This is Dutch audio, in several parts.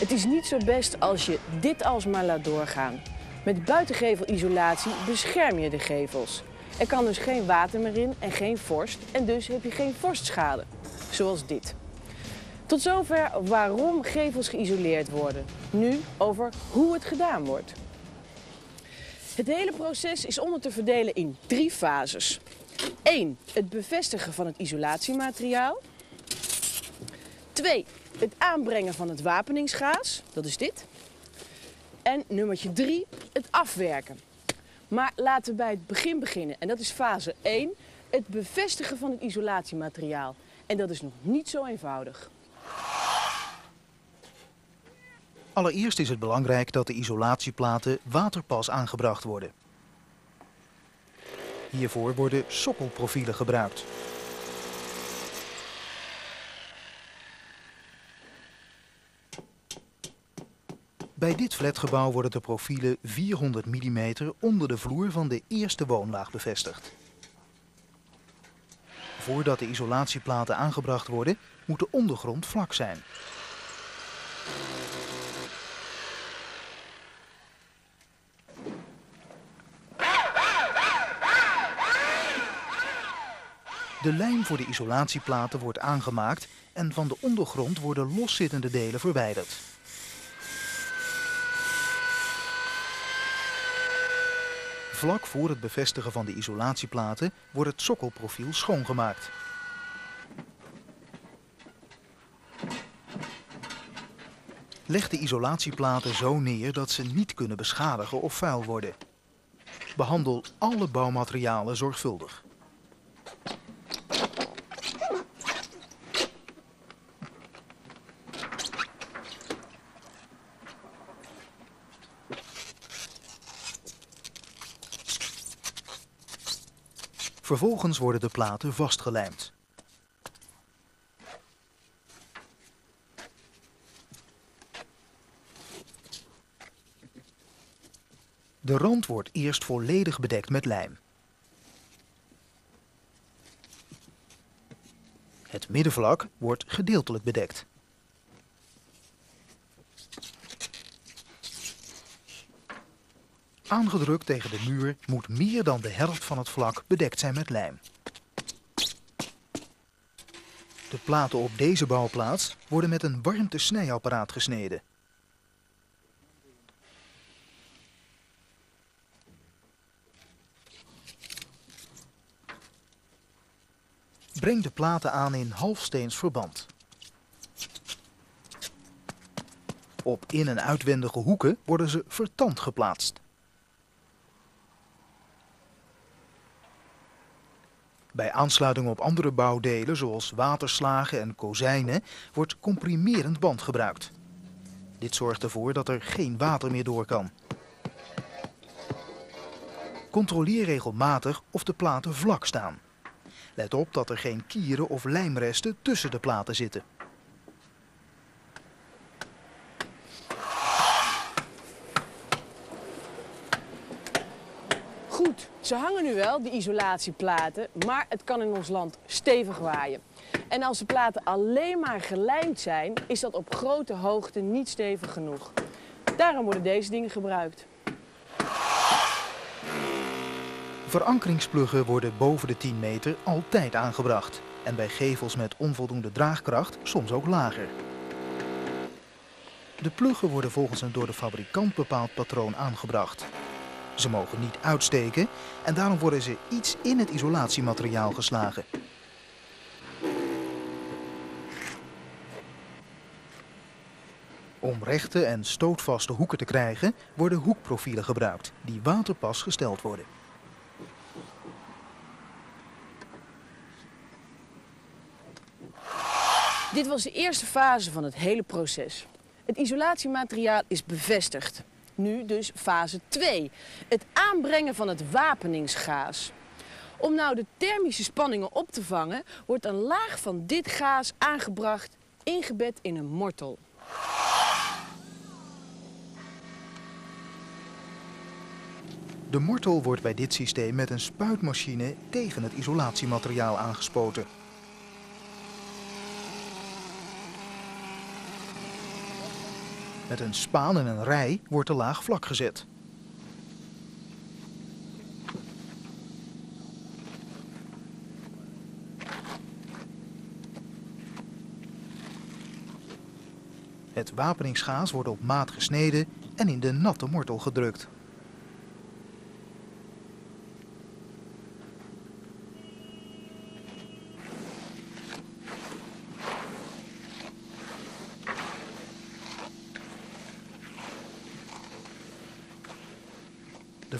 Het is niet zo best als je dit alsmaar laat doorgaan. Met buitengevelisolatie bescherm je de gevels. Er kan dus geen water meer in en geen vorst en dus heb je geen vorstschade, zoals dit. Tot zover waarom gevels geïsoleerd worden. Nu over hoe het gedaan wordt. Het hele proces is onder te verdelen in drie fases. 1. Het bevestigen van het isolatiemateriaal. 2. Het aanbrengen van het wapeningsgaas, dat is dit. En nummertje 3. Het afwerken. Maar laten we bij het begin beginnen. En dat is fase 1. Het bevestigen van het isolatiemateriaal. En dat is nog niet zo eenvoudig. Allereerst is het belangrijk dat de isolatieplaten waterpas aangebracht worden. Hiervoor worden sokkelprofielen gebruikt. Bij dit flatgebouw worden de profielen 400 mm onder de vloer van de eerste woonlaag bevestigd. Voordat de isolatieplaten aangebracht worden, moet de ondergrond vlak zijn. De lijm voor de isolatieplaten wordt aangemaakt en van de ondergrond worden loszittende delen verwijderd. Vlak voor het bevestigen van de isolatieplaten wordt het sokkelprofiel schoongemaakt. Leg de isolatieplaten zo neer dat ze niet kunnen beschadigen of vuil worden. Behandel alle bouwmaterialen zorgvuldig. Vervolgens worden de platen vastgelijmd. De rand wordt eerst volledig bedekt met lijm. Het middenvlak wordt gedeeltelijk bedekt. Aangedrukt tegen de muur moet meer dan de helft van het vlak bedekt zijn met lijm. De platen op deze bouwplaats worden met een warmtesnijapparaat gesneden. Breng de platen aan in halfsteens verband. Op in- en uitwendige hoeken worden ze vertand geplaatst. Bij aansluiting op andere bouwdelen, zoals waterslagen en kozijnen, wordt comprimerend band gebruikt. Dit zorgt ervoor dat er geen water meer door kan. Controleer regelmatig of de platen vlak staan. Let op dat er geen kieren of lijmresten tussen de platen zitten. Ze hangen nu wel, de isolatieplaten, maar het kan in ons land stevig waaien. En als de platen alleen maar gelijmd zijn, is dat op grote hoogte niet stevig genoeg. Daarom worden deze dingen gebruikt. Verankeringspluggen worden boven de 10 meter altijd aangebracht. En bij gevels met onvoldoende draagkracht soms ook lager. De pluggen worden volgens een door de fabrikant bepaald patroon aangebracht. Ze mogen niet uitsteken en daarom worden ze iets in het isolatiemateriaal geslagen. Om rechte en stootvaste hoeken te krijgen worden hoekprofielen gebruikt die waterpas gesteld worden. Dit was de eerste fase van het hele proces. Het isolatiemateriaal is bevestigd. Nu dus fase 2. Het aanbrengen van het wapeningsgaas. Om nou de thermische spanningen op te vangen, wordt een laag van dit gaas aangebracht, ingebed in een mortel. De mortel wordt bij dit systeem met een spuitmachine tegen het isolatiemateriaal aangespoten. Met een spaan en een rij wordt de laag vlak gezet. Het wapeningsgaas wordt op maat gesneden en in de natte mortel gedrukt.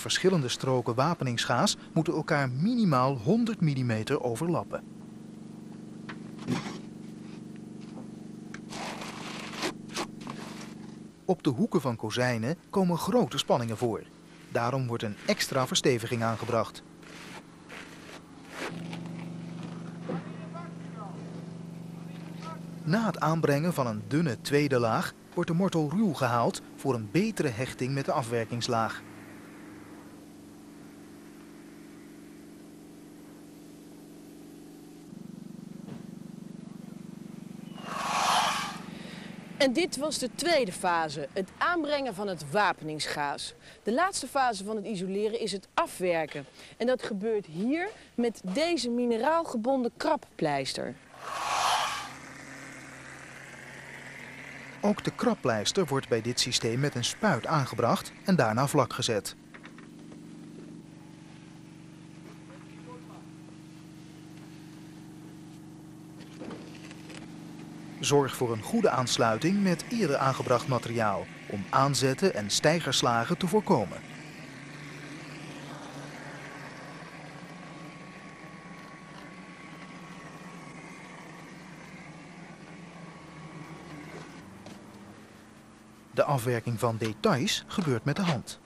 Verschillende stroken wapeningsgaas moeten elkaar minimaal 100 mm overlappen. Op de hoeken van kozijnen komen grote spanningen voor. Daarom wordt een extra versteviging aangebracht. Na het aanbrengen van een dunne tweede laag wordt de mortel ruw gehaald voor een betere hechting met de afwerkingslaag. En dit was de tweede fase, het aanbrengen van het wapeningsgaas. De laatste fase van het isoleren is het afwerken. En dat gebeurt hier met deze mineraalgebonden krappleister. Ook de krappleister wordt bij dit systeem met een spuit aangebracht en daarna vlak gezet. Zorg voor een goede aansluiting met eerder aangebracht materiaal om aanzetten en stijgerslagen te voorkomen. De afwerking van details gebeurt met de hand.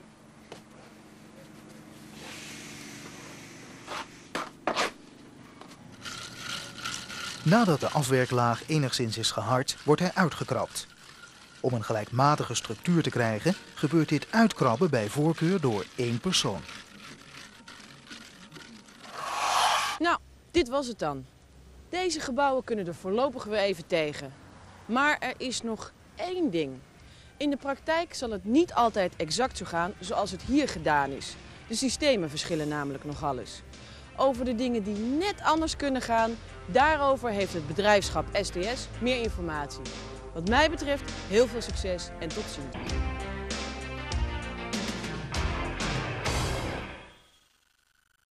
Nadat de afwerklaag enigszins is gehard, wordt hij uitgekrapt. Om een gelijkmatige structuur te krijgen, gebeurt dit uitkrabben bij voorkeur door één persoon. Nou, dit was het dan. Deze gebouwen kunnen er voorlopig weer even tegen. Maar er is nog één ding. In de praktijk zal het niet altijd exact zo gaan zoals het hier gedaan is. De systemen verschillen namelijk nogal eens. Over de dingen die net anders kunnen gaan, daarover heeft het bedrijfschap STS meer informatie. Wat mij betreft heel veel succes en tot ziens.